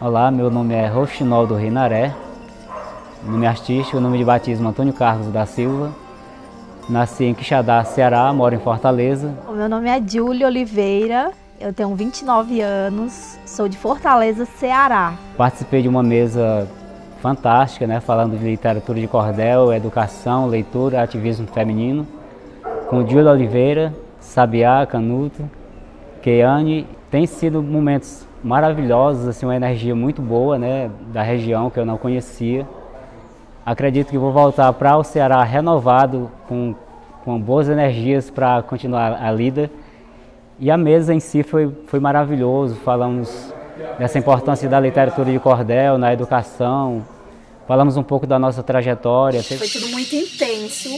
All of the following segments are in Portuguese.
Olá, meu nome é Rochinaldo Reinaré, nome artístico, nome de batismo Antônio Carlos da Silva. Nasci em Quixadá, Ceará, moro em Fortaleza. O meu nome é Júlia Oliveira, eu tenho 29 anos, sou de Fortaleza, Ceará. Participei de uma mesa fantástica, né, falando de literatura de cordel, educação, leitura, ativismo feminino, com Júlia Oliveira, Sabiá, Canuto, Keiane. Tem sido momentos maravilhosos, assim, uma energia muito boa, né, da região que eu não conhecia. Acredito que vou voltar para o Ceará renovado, com, com boas energias para continuar a lida. E a mesa em si foi, foi maravilhoso, falamos dessa importância da literatura de cordel na educação, falamos um pouco da nossa trajetória. Foi tudo muito intenso,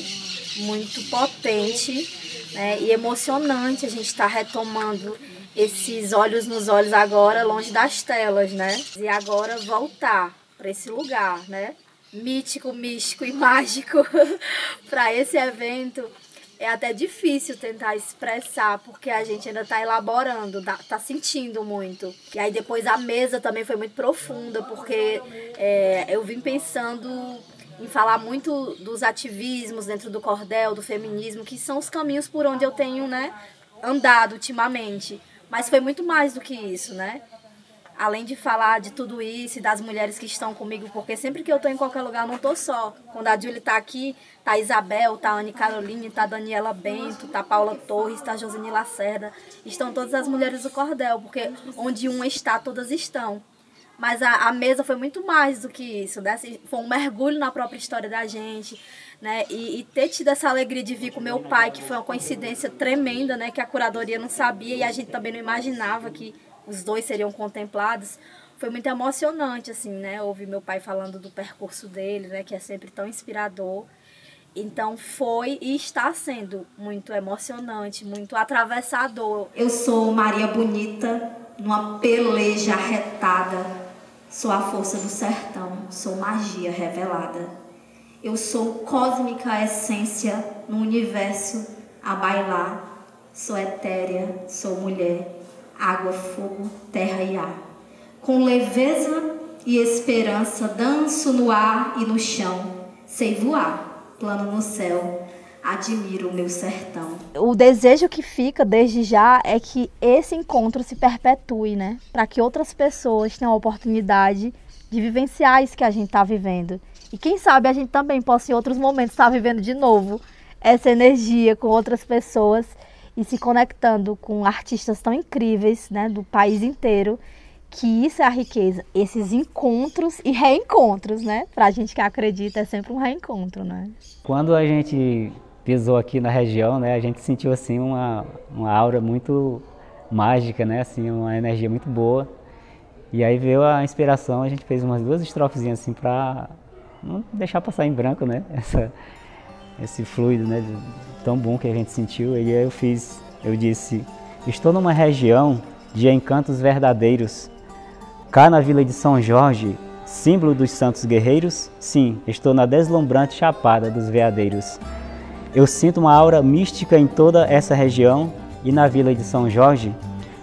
muito potente né, e emocionante a gente estar tá retomando esses olhos nos olhos agora, longe das telas, né? E agora voltar para esse lugar, né? mítico, místico e mágico para esse evento é até difícil tentar expressar, porque a gente ainda está elaborando, está sentindo muito. E aí depois a mesa também foi muito profunda, porque é, eu vim pensando em falar muito dos ativismos dentro do cordel, do feminismo, que são os caminhos por onde eu tenho né, andado ultimamente. Mas foi muito mais do que isso, né? além de falar de tudo isso e das mulheres que estão comigo, porque sempre que eu estou em qualquer lugar, eu não estou só. Quando a Julie está aqui, tá a Isabel, tá a Anne Caroline, tá a Daniela Bento, tá a Paula Torres, tá a Josine Lacerda. Estão todas as mulheres do cordel, porque onde uma está, todas estão. Mas a, a mesa foi muito mais do que isso, né? Assim, foi um mergulho na própria história da gente, né? E, e, ter tido essa alegria de vir com meu pai, que foi uma coincidência tremenda, né? Que a curadoria não sabia e a gente também não imaginava que os dois seriam contemplados, foi muito emocionante, assim, né? Ouvir meu pai falando do percurso dele, né? Que é sempre tão inspirador. Então foi e está sendo muito emocionante, muito atravessador. Eu sou Maria Bonita, numa peleja arretada. Sou a força do sertão, sou magia revelada. Eu sou cósmica essência no universo a bailar. Sou etérea, sou mulher água, fogo, terra e ar. Com leveza e esperança danço no ar e no chão, sei voar, plano no céu, admiro o meu sertão. O desejo que fica desde já é que esse encontro se perpetue, né? Para que outras pessoas tenham a oportunidade de vivenciar isso que a gente está vivendo. E quem sabe a gente também possa em outros momentos estar tá vivendo de novo essa energia com outras pessoas e se conectando com artistas tão incríveis né, do país inteiro, que isso é a riqueza, esses encontros e reencontros, né? Pra gente que acredita, é sempre um reencontro, né? Quando a gente pisou aqui na região, né, a gente sentiu assim uma, uma aura muito mágica, né, assim, uma energia muito boa. E aí veio a inspiração, a gente fez umas duas estrofezinhas assim para não deixar passar em branco, né, essa, esse fluido, né, tão bom que a gente sentiu. E aí eu fiz, eu disse, estou numa região de encantos verdadeiros. Cá na vila de São Jorge, símbolo dos santos guerreiros, sim, estou na deslumbrante chapada dos veadeiros. Eu sinto uma aura mística em toda essa região e na vila de São Jorge,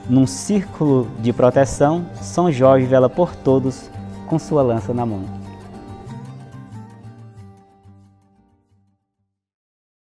num círculo de proteção, São Jorge vela por todos com sua lança na mão.